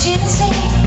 Gypsy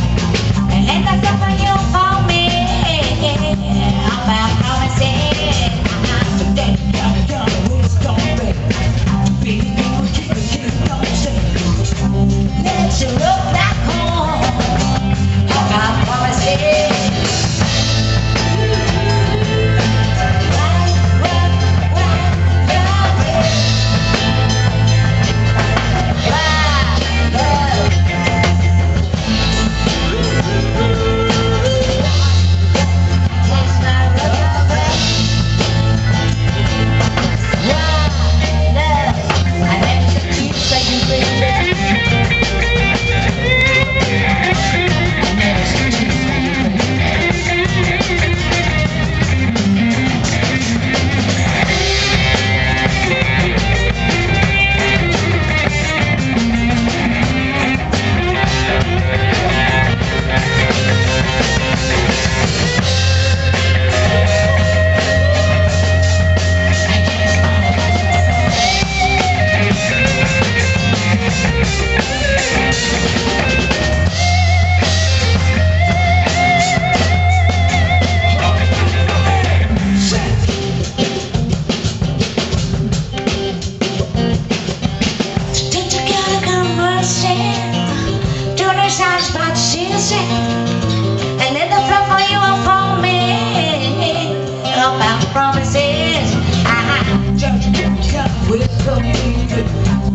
yourself out promises. I just can't with so